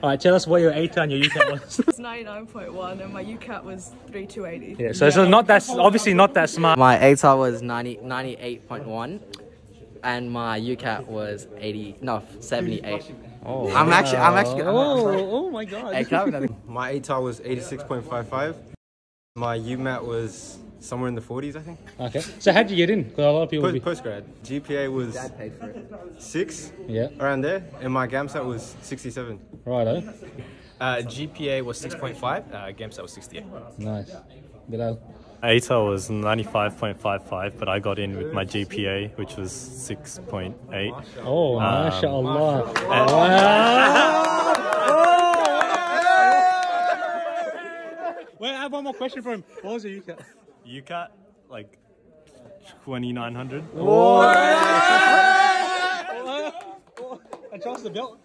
Alright, tell us what your ATAR and your UCAT was. It's 99.1 and my UCAT was 3280. yeah, so it's not that, obviously not that smart. My ATAR was 90, 98.1 and my UCAT was 80, no, 78. Oh, I'm actually, I'm actually, Oh, oh my god. Hey, can I have another- My ATAR was 86.55. My UMAT was somewhere in the 40s, I think. Okay, so how'd you get in? Because a lot of people. Post, Be, postgrad. GPA was Dad paid for it. 6, yeah, around there, and my GAMSAT was 67. righto. Uh, GPA was 6.5, uh, GAMSAT was 68. Nice. Bilal. ATAR was 95.55, but I got in with my GPA, which was 6.8. Oh, Um, mashallah. and- Wait, I have one more question for him. What was your UCAT? UCAT, like 2900. Adjust the belt.